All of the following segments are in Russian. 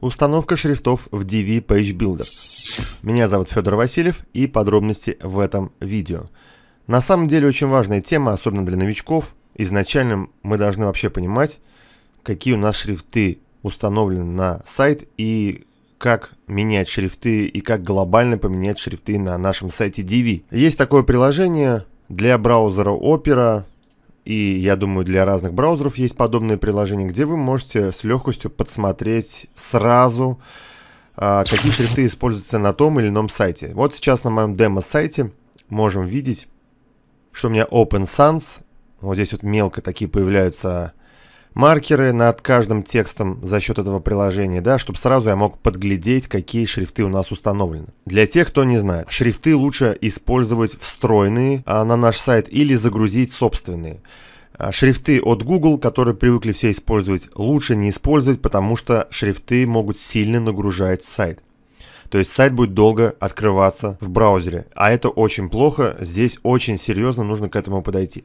Установка шрифтов в DV Page Builder. Меня зовут Федор Васильев и подробности в этом видео. На самом деле очень важная тема, особенно для новичков. Изначально мы должны вообще понимать, какие у нас шрифты установлены на сайт и как менять шрифты и как глобально поменять шрифты на нашем сайте DV. Есть такое приложение для браузера Opera, и я думаю, для разных браузеров есть подобные приложения, где вы можете с легкостью подсмотреть сразу, а, какие шрифты используются на том или ином сайте. Вот сейчас на моем демо-сайте можем видеть, что у меня Open Sans. Вот здесь вот мелко такие появляются маркеры над каждым текстом за счет этого приложения, да, чтобы сразу я мог подглядеть, какие шрифты у нас установлены. Для тех, кто не знает, шрифты лучше использовать встроенные а, на наш сайт или загрузить собственные. А, шрифты от Google, которые привыкли все использовать, лучше не использовать, потому что шрифты могут сильно нагружать сайт. То есть сайт будет долго открываться в браузере. А это очень плохо. Здесь очень серьезно нужно к этому подойти.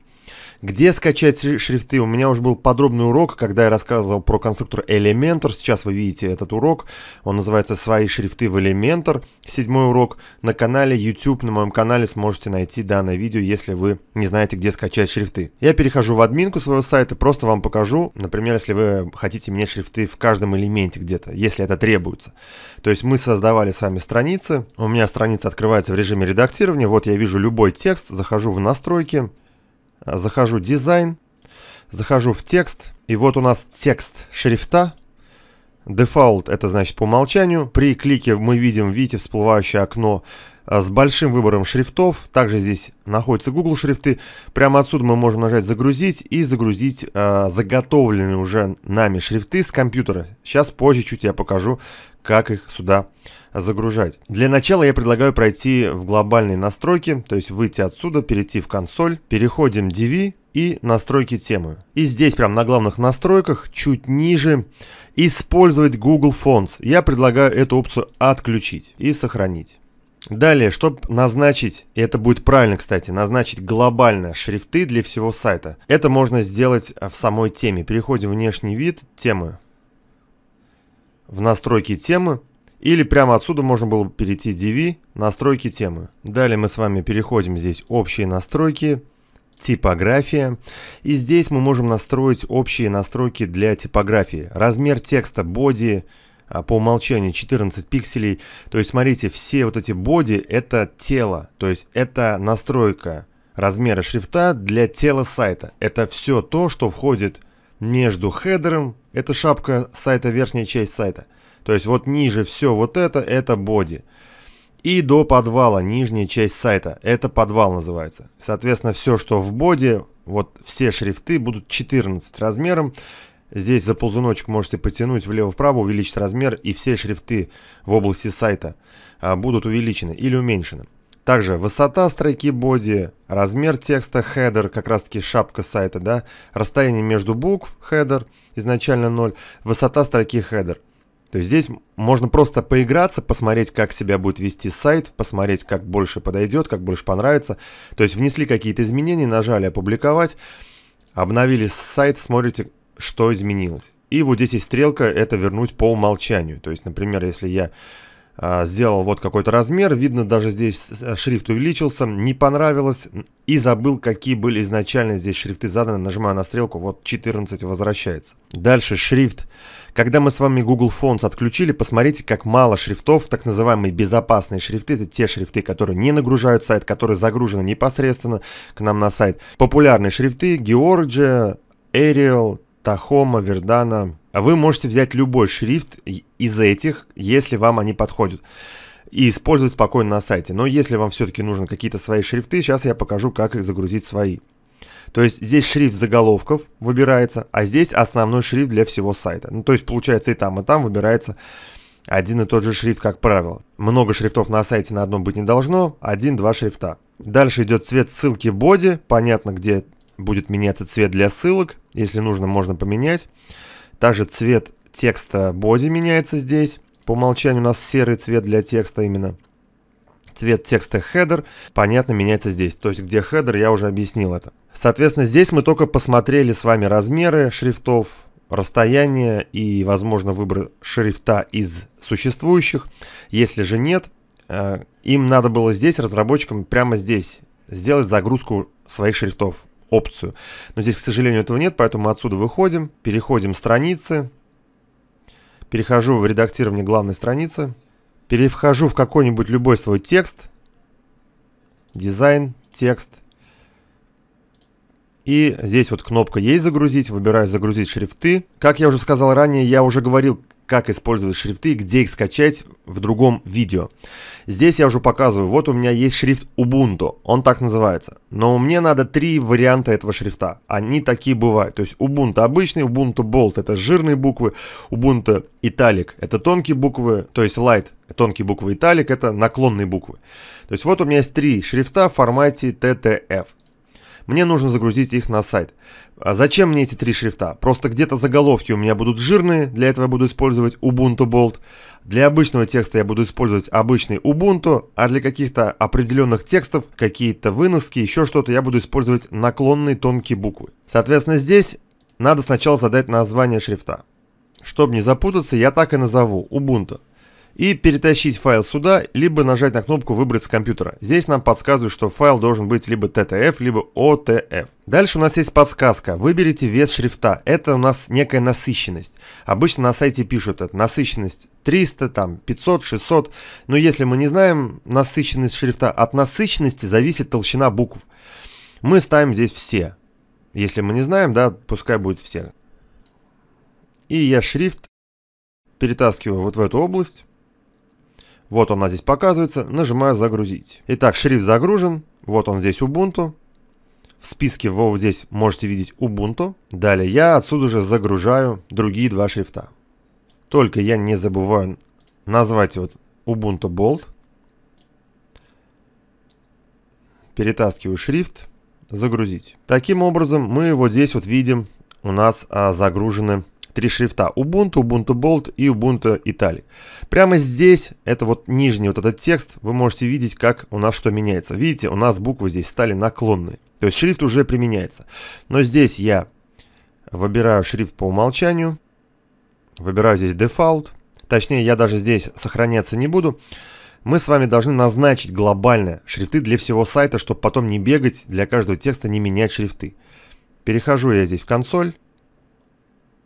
Где скачать шрифты? У меня уже был подробный урок, когда я рассказывал про конструктор Elementor. Сейчас вы видите этот урок. Он называется «Свои шрифты в Elementor». Седьмой урок на канале YouTube. На моем канале сможете найти данное видео, если вы не знаете, где скачать шрифты. Я перехожу в админку своего сайта, просто вам покажу. Например, если вы хотите менять шрифты в каждом элементе где-то, если это требуется. То есть мы создавали с вами страницы. У меня страница открывается в режиме редактирования. Вот я вижу любой текст, захожу в настройки захожу дизайн, захожу в текст, и вот у нас текст шрифта. Default это значит по умолчанию. При клике мы видим, видите, всплывающее окно а, с большим выбором шрифтов. Также здесь находятся Google шрифты. Прямо отсюда мы можем нажать «Загрузить» и загрузить э, заготовленные уже нами шрифты с компьютера. Сейчас позже чуть я покажу, как их сюда загружать. Для начала я предлагаю пройти в глобальные настройки, то есть выйти отсюда, перейти в консоль, переходим DV и настройки темы. И здесь прям на главных настройках, чуть ниже, использовать Google Fonts. Я предлагаю эту опцию отключить и сохранить. Далее, чтобы назначить, и это будет правильно, кстати, назначить глобально шрифты для всего сайта. Это можно сделать в самой теме. Переходим в внешний вид темы, в настройки темы, или прямо отсюда можно было перейти DV, настройки темы. Далее мы с вами переходим здесь общие настройки, типография. И здесь мы можем настроить общие настройки для типографии. Размер текста, боди, а, по умолчанию 14 пикселей. То есть, смотрите, все вот эти боди это тело. То есть, это настройка размера шрифта для тела сайта. Это все то, что входит между хедером, это шапка сайта, верхняя часть сайта, то есть вот ниже все вот это, это боди. И до подвала, нижняя часть сайта, это подвал называется. Соответственно, все, что в боди, вот все шрифты будут 14 размером. Здесь за ползуночек можете потянуть влево-вправо, увеличить размер, и все шрифты в области сайта а, будут увеличены или уменьшены. Также высота строки боди, размер текста header, как раз таки шапка сайта, да, расстояние между букв header, изначально 0, высота строки header. То есть здесь можно просто поиграться, посмотреть, как себя будет вести сайт, посмотреть, как больше подойдет, как больше понравится. То есть внесли какие-то изменения, нажали «Опубликовать», обновили сайт, смотрите, что изменилось. И вот здесь есть стрелка «Это вернуть по умолчанию». То есть, например, если я сделал вот какой-то размер, видно даже здесь э, шрифт увеличился, не понравилось. И забыл, какие были изначально здесь шрифты заданы, нажимаю на стрелку, вот 14 возвращается. Дальше шрифт. Когда мы с вами Google Fonts отключили, посмотрите, как мало шрифтов, так называемые безопасные шрифты, это те шрифты, которые не нагружают сайт, которые загружены непосредственно к нам на сайт. Популярные шрифты. Georgia, Arial, Tahoma, Verdana, а вы можете взять любой шрифт из этих, если вам они подходят. И использовать спокойно на сайте. Но если вам все-таки нужны какие-то свои шрифты, сейчас я покажу, как их загрузить свои. То есть здесь шрифт заголовков выбирается, а здесь основной шрифт для всего сайта. Ну, то есть получается и там, и там выбирается один и тот же шрифт, как правило. Много шрифтов на сайте на одном быть не должно, один-два шрифта. Дальше идет цвет ссылки боди, понятно, где будет меняться цвет для ссылок, если нужно, можно поменять. Также цвет текста боди меняется здесь. По умолчанию у нас серый цвет для текста именно. Цвет текста header, понятно, меняется здесь. То есть, где header, я уже объяснил это. Соответственно, здесь мы только посмотрели с вами размеры шрифтов, расстояние и, возможно, выбор шрифта из существующих. Если же нет, э, им надо было здесь, разработчикам, прямо здесь сделать загрузку своих шрифтов, опцию. Но здесь, к сожалению, этого нет, поэтому мы отсюда выходим, переходим страницы, перехожу в редактирование главной страницы, перехожу в какой-нибудь любой свой текст, дизайн, текст, и здесь вот кнопка есть загрузить, выбираю загрузить шрифты. Как я уже сказал ранее, я уже говорил, как использовать шрифты, где их скачать в другом видео. Здесь я уже показываю, вот у меня есть шрифт Ubuntu, он так называется. Но мне надо три варианта этого шрифта, они такие бывают. То есть Ubuntu обычный, Ubuntu Bold это жирные буквы, Ubuntu Italic это тонкие буквы, то есть Light тонкие буквы Italic это наклонные буквы. То есть вот у меня есть три шрифта в формате TTF мне нужно загрузить их на сайт. А зачем мне эти три шрифта? Просто где-то заголовки у меня будут жирные, для этого я буду использовать Ubuntu Bold. Для обычного текста я буду использовать обычный Ubuntu, а для каких-то определенных текстов, какие-то выноски, еще что-то, я буду использовать наклонные тонкие буквы. Соответственно, здесь надо сначала задать название шрифта. Чтобы не запутаться, я так и назову Ubuntu и перетащить файл сюда, либо нажать на кнопку «Выбрать с компьютера». Здесь нам подсказывают, что файл должен быть либо TTF, либо OTF. Дальше у нас есть подсказка. Выберите вес шрифта. Это у нас некая насыщенность. Обычно на сайте пишут это насыщенность 300, там 500, 600. Но если мы не знаем насыщенность шрифта, от насыщенности зависит толщина букв. Мы ставим здесь все. Если мы не знаем, да, пускай будет все. И я шрифт перетаскиваю вот в эту область. Вот он у нас здесь показывается. Нажимаю «Загрузить». Итак, шрифт загружен. Вот он здесь Ubuntu. В списке вот здесь можете видеть Ubuntu. Далее я отсюда же загружаю другие два шрифта. Только я не забываю назвать вот Ubuntu Bold. Перетаскиваю шрифт. Загрузить. Таким образом мы вот здесь вот видим у нас а, загружены три шрифта Ubuntu, Ubuntu Bold и Ubuntu Italic. Прямо здесь, это вот нижний вот этот текст, вы можете видеть, как у нас что меняется. Видите, у нас буквы здесь стали наклонные. То есть шрифт уже применяется. Но здесь я выбираю шрифт по умолчанию, выбираю здесь Default. Точнее, я даже здесь сохраняться не буду. Мы с вами должны назначить глобально шрифты для всего сайта, чтобы потом не бегать для каждого текста, не менять шрифты. Перехожу я здесь в консоль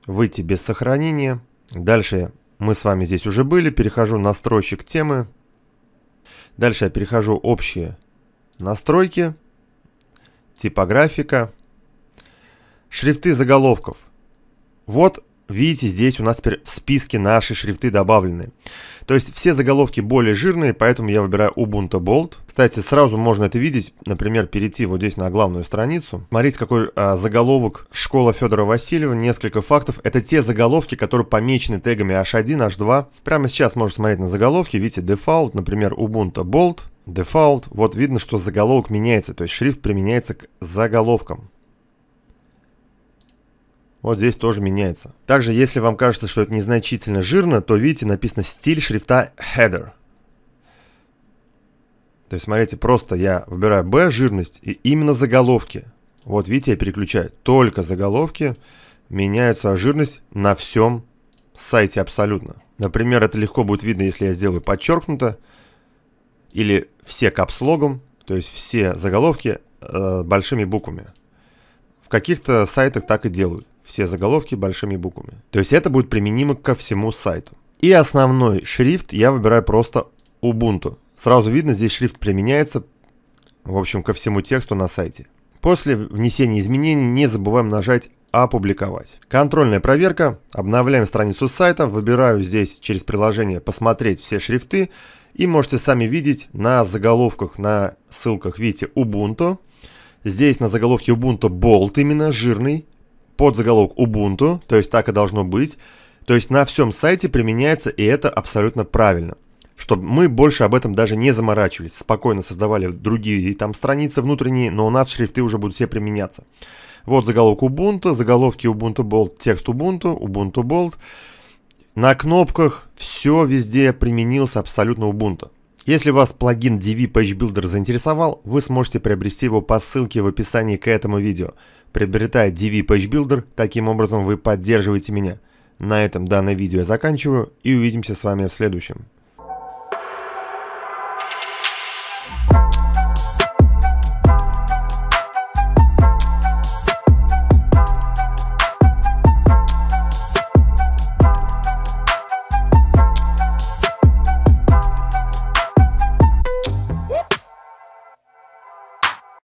выйти без сохранения. Дальше мы с вами здесь уже были. Перехожу настройщик темы. Дальше я перехожу общие настройки, типографика, шрифты заголовков. Вот видите, здесь у нас теперь в списке наши шрифты добавлены. То есть все заголовки более жирные, поэтому я выбираю Ubuntu Bold. Кстати, сразу можно это видеть, например, перейти вот здесь на главную страницу. Смотрите, какой а, заголовок «Школа Федора Васильева», несколько фактов. Это те заголовки, которые помечены тегами H1, H2. Прямо сейчас можно смотреть на заголовки, видите, Default, например, Ubuntu Bold, Default. Вот видно, что заголовок меняется, то есть шрифт применяется к заголовкам. Вот здесь тоже меняется. Также, если вам кажется, что это незначительно жирно, то видите, написано стиль шрифта header. То есть, смотрите, просто я выбираю B, жирность, и именно заголовки. Вот видите, я переключаю. Только заголовки меняют свою жирность на всем сайте абсолютно. Например, это легко будет видно, если я сделаю подчеркнуто. Или все капслогом, то есть все заголовки э, большими буквами. В каких-то сайтах так и делают все заголовки большими буквами. То есть это будет применимо ко всему сайту. И основной шрифт я выбираю просто Ubuntu. Сразу видно, здесь шрифт применяется, в общем, ко всему тексту на сайте. После внесения изменений не забываем нажать «Опубликовать». Контрольная проверка. Обновляем страницу сайта. Выбираю здесь через приложение «Посмотреть все шрифты». И можете сами видеть на заголовках, на ссылках, видите, Ubuntu. Здесь на заголовке Ubuntu Bold именно, жирный подзаголовок Ubuntu, то есть так и должно быть. То есть на всем сайте применяется, и это абсолютно правильно. Чтобы мы больше об этом даже не заморачивались, спокойно создавали другие там страницы внутренние, но у нас шрифты уже будут все применяться. Вот заголовок Ubuntu, заголовки Ubuntu Bold, текст Ubuntu, Ubuntu Bold. На кнопках все везде применился абсолютно Ubuntu. Если вас плагин DV Page Builder заинтересовал, вы сможете приобрести его по ссылке в описании к этому видео. Приобретая DV Page Builder, таким образом вы поддерживаете меня. На этом данное видео я заканчиваю и увидимся с вами в следующем.